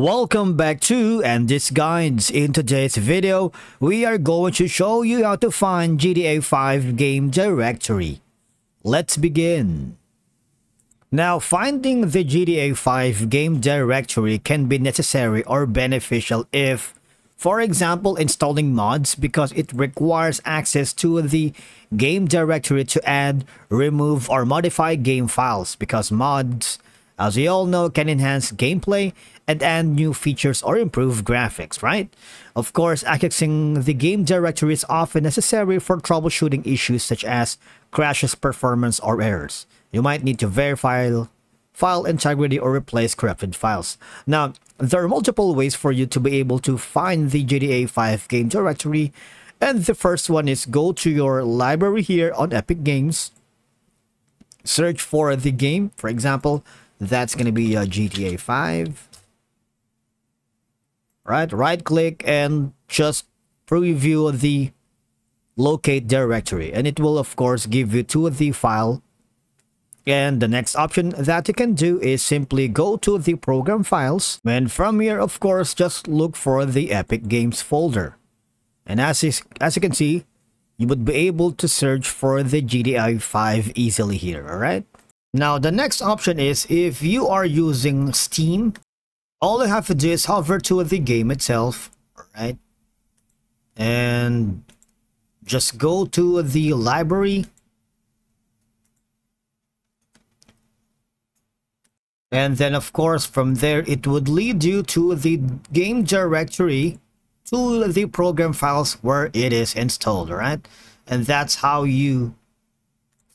Welcome back to Andy's Guides. In today's video, we are going to show you how to find GTA 5 game directory. Let's begin. Now, finding the GTA 5 game directory can be necessary or beneficial if, for example, installing mods because it requires access to the game directory to add, remove, or modify game files because mods as we all know, can enhance gameplay and add new features or improve graphics, right? Of course, accessing the game directory is often necessary for troubleshooting issues such as crashes, performance, or errors. You might need to verify file integrity or replace corrupted files. Now, there are multiple ways for you to be able to find the GTA 5 game directory. And the first one is go to your library here on Epic Games. Search for the game. For example, that's going to be uh, a GTA 5. Right, right click and just preview the locate directory. And it will of course give you to the file. And the next option that you can do is simply go to the program files. And from here of course just look for the epic games folder. And as you, as you can see you would be able to search for the GTA 5 easily here alright now, the next option is if you are using Steam, all you have to do is hover to the game itself, right? And just go to the library. And then, of course, from there, it would lead you to the game directory to the program files where it is installed, right? And that's how you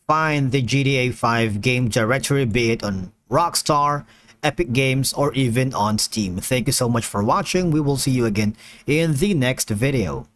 find the GTA 5 game directory, be it on Rockstar, Epic Games, or even on Steam. Thank you so much for watching. We will see you again in the next video.